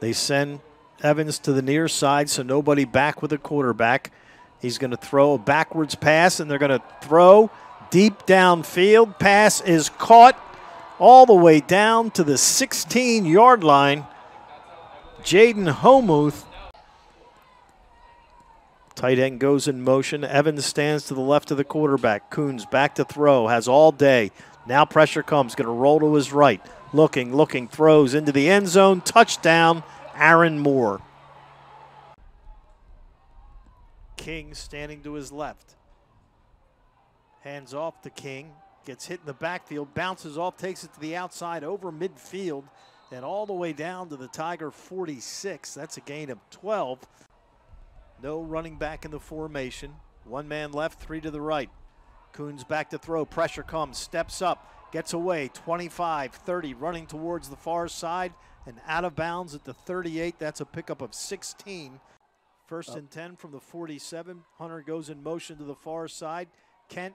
They send Evans to the near side, so nobody back with the quarterback. He's going to throw a backwards pass, and they're going to throw deep downfield. Pass is caught all the way down to the 16 yard line. Jaden Homuth. Tight end goes in motion. Evans stands to the left of the quarterback. Kuhns back to throw, has all day. Now pressure comes, going to roll to his right. Looking, looking, throws into the end zone. Touchdown, Aaron Moore. King standing to his left. Hands off to King. Gets hit in the backfield, bounces off, takes it to the outside over midfield, and all the way down to the Tiger 46. That's a gain of 12. No running back in the formation. One man left, three to the right. Kuhns back to throw. Pressure comes, steps up, gets away. 25 30, running towards the far side and out of bounds at the 38. That's a pickup of 16. First and 10 from the 47. Hunter goes in motion to the far side. Kent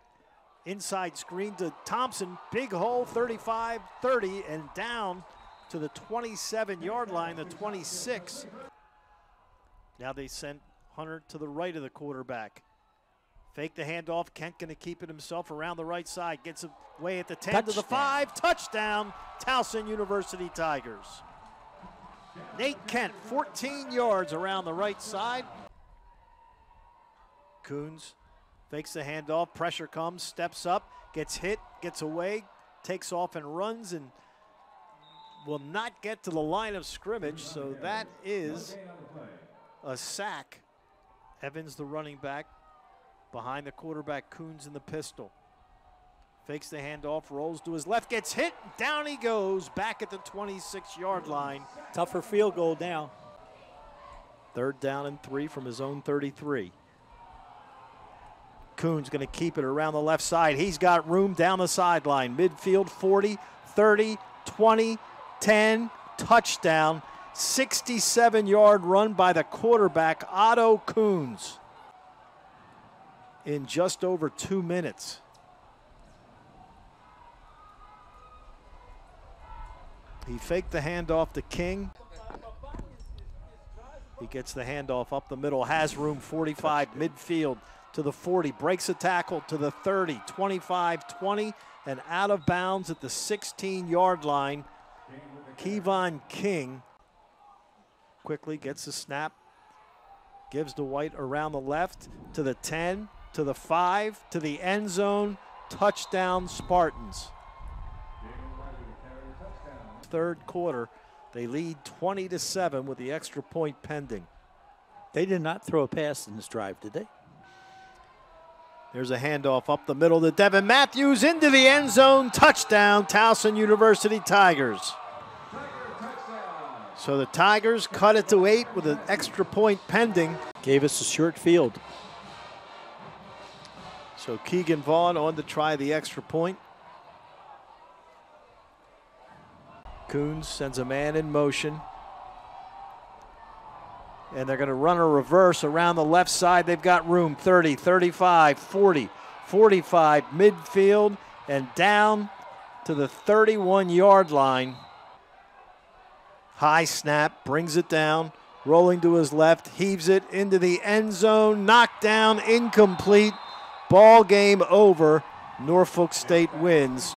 inside screen to Thompson. Big hole, 35 30, and down to the 27 yard line, the 26. Now they sent Hunter to the right of the quarterback. Fake the handoff. Kent going to keep it himself around the right side. Gets away at the 10 Touchdown. to the 5. Touchdown, Towson University Tigers. Nate Kent, 14 yards around the right side. Kuhns fakes the handoff. Pressure comes, steps up, gets hit, gets away, takes off and runs, and will not get to the line of scrimmage. So that is a sack. Evans, the running back, Behind the quarterback, Kuhns in the pistol. Fakes the handoff, rolls to his left, gets hit, down he goes, back at the 26 yard line. Tougher field goal now. Third down and three from his own 33. Kuhns going to keep it around the left side. He's got room down the sideline. Midfield 40, 30, 20, 10, touchdown. 67 yard run by the quarterback, Otto Kuhns in just over two minutes. He faked the handoff to King. He gets the handoff up the middle, has room 45 midfield to the 40, breaks a tackle to the 30, 25 20, and out of bounds at the 16 yard line. Kevon King quickly gets the snap, gives the White around the left to the 10, to the five, to the end zone. Touchdown, Spartans. Third quarter, they lead 20 to 7 with the extra point pending. They did not throw a pass in this drive, did they? There's a handoff up the middle to Devin Matthews into the end zone. Touchdown, Towson University Tigers. So the Tigers cut it to eight with an extra point pending. Gave us a short field. So Keegan Vaughn on to try the extra point. Kuhns sends a man in motion. And they're going to run a reverse around the left side. They've got room 30, 35, 40, 45, midfield, and down to the 31 yard line. High snap, brings it down, rolling to his left, heaves it into the end zone, knocked down, incomplete. Ball game over. Norfolk State wins